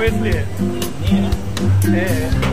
stupid. Yeah. yeah.